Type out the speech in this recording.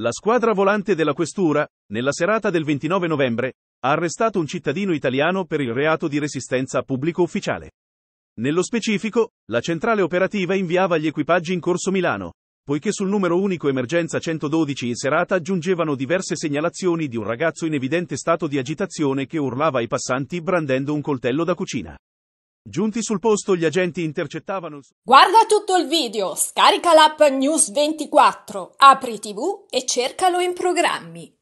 La squadra volante della questura, nella serata del 29 novembre, ha arrestato un cittadino italiano per il reato di resistenza a pubblico ufficiale. Nello specifico, la centrale operativa inviava gli equipaggi in corso Milano, poiché sul numero unico emergenza 112 in serata giungevano diverse segnalazioni di un ragazzo in evidente stato di agitazione che urlava ai passanti brandendo un coltello da cucina. Giunti sul posto gli agenti intercettavano... Guarda tutto il video, scarica l'app News 24, apri tv e cercalo in programmi.